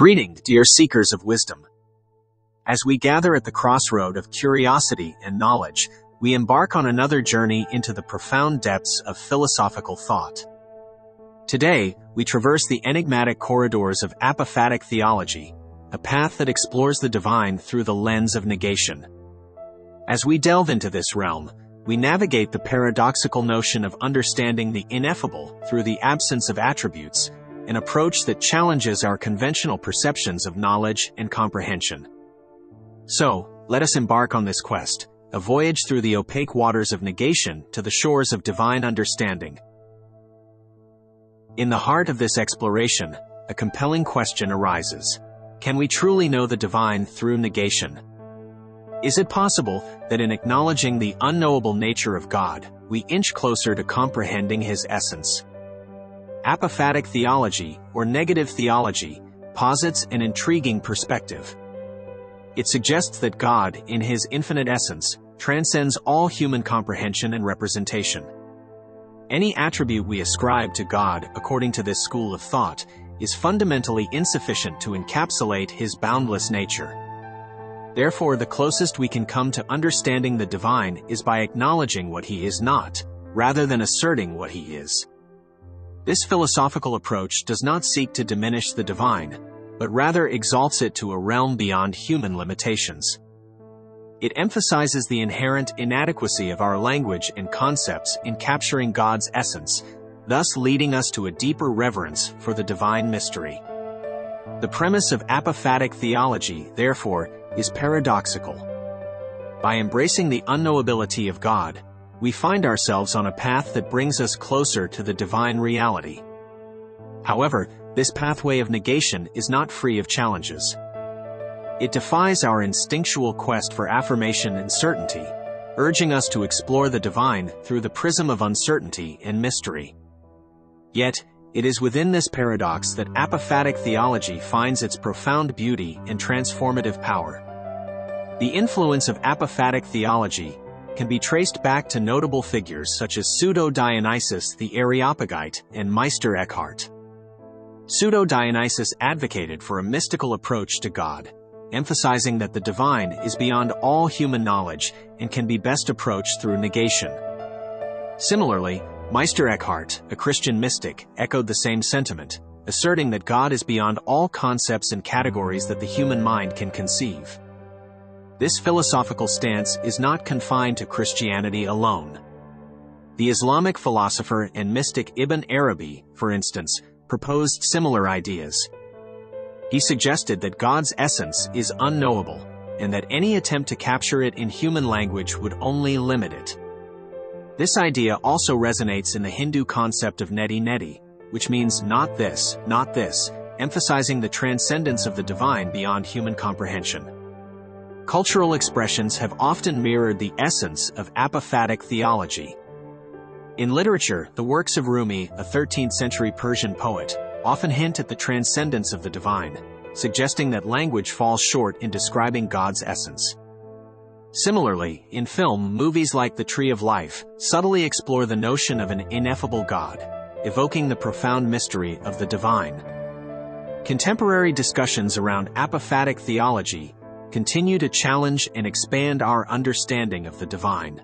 Greetings, dear seekers of wisdom. As we gather at the crossroad of curiosity and knowledge, we embark on another journey into the profound depths of philosophical thought. Today, we traverse the enigmatic corridors of apophatic theology, a path that explores the divine through the lens of negation. As we delve into this realm, we navigate the paradoxical notion of understanding the ineffable through the absence of attributes, an approach that challenges our conventional perceptions of knowledge and comprehension. So, let us embark on this quest, a voyage through the opaque waters of negation to the shores of divine understanding. In the heart of this exploration, a compelling question arises. Can we truly know the divine through negation? Is it possible that in acknowledging the unknowable nature of God, we inch closer to comprehending his essence? Apophatic theology, or negative theology, posits an intriguing perspective. It suggests that God, in his infinite essence, transcends all human comprehension and representation. Any attribute we ascribe to God, according to this school of thought, is fundamentally insufficient to encapsulate his boundless nature. Therefore, the closest we can come to understanding the divine is by acknowledging what he is not, rather than asserting what he is. This philosophical approach does not seek to diminish the divine, but rather exalts it to a realm beyond human limitations. It emphasizes the inherent inadequacy of our language and concepts in capturing God's essence, thus leading us to a deeper reverence for the divine mystery. The premise of apophatic theology, therefore, is paradoxical. By embracing the unknowability of God, we find ourselves on a path that brings us closer to the divine reality. However, this pathway of negation is not free of challenges. It defies our instinctual quest for affirmation and certainty, urging us to explore the divine through the prism of uncertainty and mystery. Yet, it is within this paradox that apophatic theology finds its profound beauty and transformative power. The influence of apophatic theology can be traced back to notable figures such as Pseudo-Dionysius the Areopagite and Meister Eckhart. Pseudo-Dionysius advocated for a mystical approach to God, emphasizing that the divine is beyond all human knowledge and can be best approached through negation. Similarly, Meister Eckhart, a Christian mystic, echoed the same sentiment, asserting that God is beyond all concepts and categories that the human mind can conceive. This philosophical stance is not confined to Christianity alone. The Islamic philosopher and mystic Ibn Arabi, for instance, proposed similar ideas. He suggested that God's essence is unknowable, and that any attempt to capture it in human language would only limit it. This idea also resonates in the Hindu concept of neti neti, which means not this, not this, emphasizing the transcendence of the divine beyond human comprehension. Cultural expressions have often mirrored the essence of apophatic theology. In literature, the works of Rumi, a 13th-century Persian poet, often hint at the transcendence of the divine, suggesting that language falls short in describing God's essence. Similarly, in film, movies like The Tree of Life subtly explore the notion of an ineffable God, evoking the profound mystery of the divine. Contemporary discussions around apophatic theology continue to challenge and expand our understanding of the divine.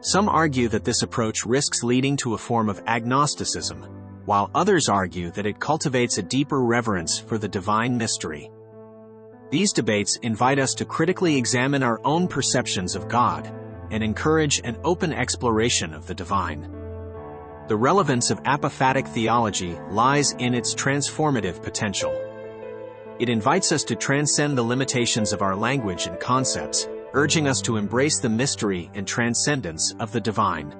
Some argue that this approach risks leading to a form of agnosticism, while others argue that it cultivates a deeper reverence for the divine mystery. These debates invite us to critically examine our own perceptions of God and encourage an open exploration of the divine. The relevance of apophatic theology lies in its transformative potential. It invites us to transcend the limitations of our language and concepts, urging us to embrace the mystery and transcendence of the divine.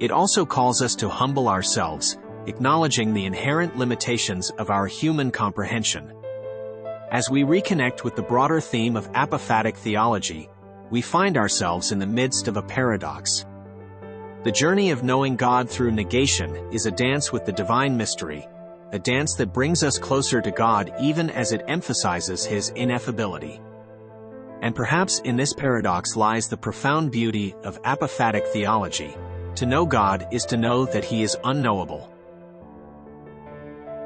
It also calls us to humble ourselves, acknowledging the inherent limitations of our human comprehension. As we reconnect with the broader theme of apophatic theology, we find ourselves in the midst of a paradox. The journey of knowing God through negation is a dance with the divine mystery, a dance that brings us closer to God even as it emphasizes His ineffability. And perhaps in this paradox lies the profound beauty of apophatic theology. To know God is to know that He is unknowable.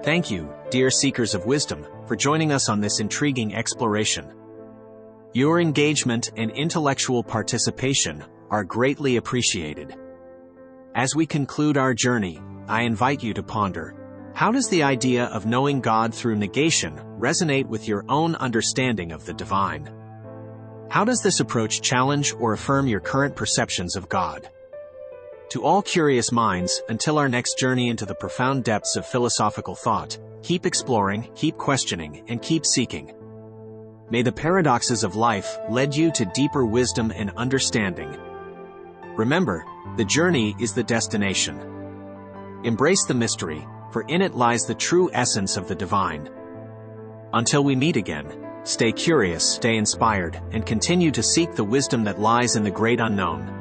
Thank you, dear seekers of wisdom, for joining us on this intriguing exploration. Your engagement and intellectual participation are greatly appreciated. As we conclude our journey, I invite you to ponder, how does the idea of knowing God through negation resonate with your own understanding of the divine? How does this approach challenge or affirm your current perceptions of God? To all curious minds, until our next journey into the profound depths of philosophical thought, keep exploring, keep questioning, and keep seeking. May the paradoxes of life lead you to deeper wisdom and understanding. Remember, the journey is the destination. Embrace the mystery, for in it lies the true essence of the divine. Until we meet again, stay curious, stay inspired, and continue to seek the wisdom that lies in the great unknown.